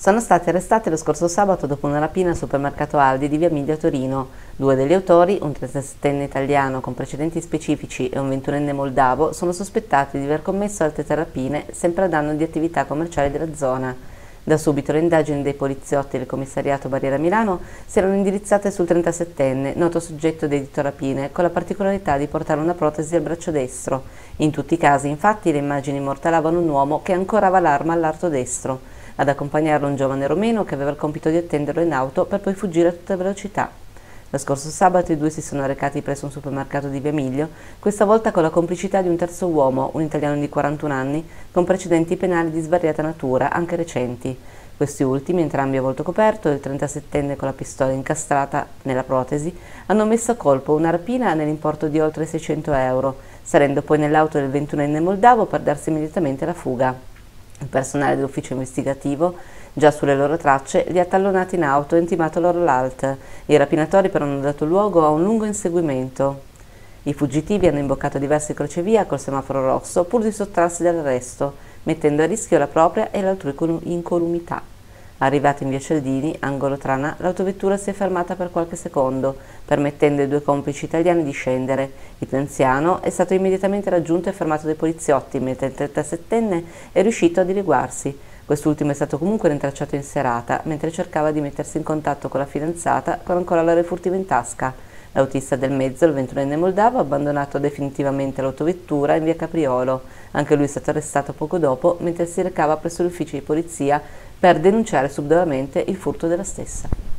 Sono state arrestate lo scorso sabato dopo una rapina al supermercato Aldi di Via Miglio a Torino. Due degli autori, un 37enne italiano con precedenti specifici e un 21enne moldavo, sono sospettati di aver commesso altre tre rapine, sempre a danno di attività commerciali della zona. Da subito le indagini dei poliziotti del commissariato Barriera Milano si erano indirizzate sul 37enne, noto soggetto dedito a rapine, con la particolarità di portare una protesi al braccio destro. In tutti i casi, infatti, le immagini immortalavano un uomo che ancorava l'arma all'arto destro. Ad accompagnarlo un giovane romeno che aveva il compito di attenderlo in auto per poi fuggire a tutta velocità. Lo scorso sabato i due si sono recati presso un supermercato di Via Miglio, questa volta con la complicità di un terzo uomo, un italiano di 41 anni, con precedenti penali di svariata natura, anche recenti. Questi ultimi, entrambi a volto coperto e il 37enne con la pistola incastrata nella protesi, hanno messo a colpo una rapina nell'importo di oltre 600 euro, salendo poi nell'auto del 21enne moldavo per darsi immediatamente la fuga. Il personale dell'ufficio investigativo, già sulle loro tracce, li ha tallonati in auto e intimato loro l'alt. I rapinatori però hanno dato luogo a un lungo inseguimento. I fuggitivi hanno imboccato diverse crocevia col semaforo rosso pur di sottrarsi dall'arresto, mettendo a rischio la propria e l'altrui incolumità. Arrivata in via Cialdini, angolo Trana, l'autovettura si è fermata per qualche secondo, permettendo ai due complici italiani di scendere. Il più anziano è stato immediatamente raggiunto e fermato dai poliziotti, mentre il 37enne è riuscito a dileguarsi. Quest'ultimo è stato comunque rintracciato in serata, mentre cercava di mettersi in contatto con la fidanzata con ancora la refurtiva in tasca. L'autista del mezzo, il 21enne moldavo, ha abbandonato definitivamente l'autovettura in via Capriolo. Anche lui è stato arrestato poco dopo, mentre si recava presso l'ufficio di polizia per denunciare subdolamente il furto della stessa.